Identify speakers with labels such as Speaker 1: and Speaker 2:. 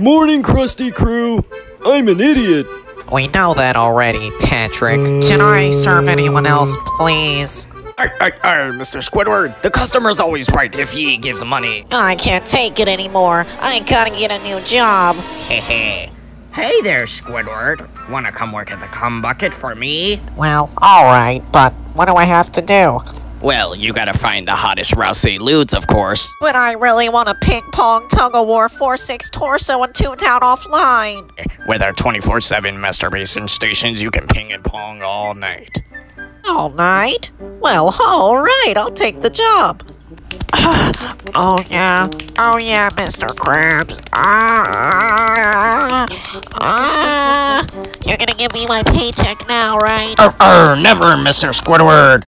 Speaker 1: Morning, Krusty Crew. I'm an idiot.
Speaker 2: We know that already, Patrick. Can I serve anyone else, please?
Speaker 3: Arr, arr, arr, Mr. Squidward, the customer's always right if he gives money.
Speaker 4: I can't take it anymore. I gotta get a new job.
Speaker 3: Hehe. hey there, Squidward. Wanna come work at the cum bucket for me?
Speaker 2: Well, alright, but what do I have to do?
Speaker 3: Well, you gotta find the hottest Rousey Ludes, of course.
Speaker 4: But I really want a ping pong, tug of war, 4-6 torso, and Toontown offline.
Speaker 3: With our 24 7 masturbation stations, you can ping and pong all night.
Speaker 4: All night? Well, alright, I'll take the job.
Speaker 2: Oh yeah, oh yeah, Mr. Krabs. Ah,
Speaker 4: Ah, you're gonna give me my paycheck now, right?
Speaker 3: Arr, arr, never, Mr. Squidward.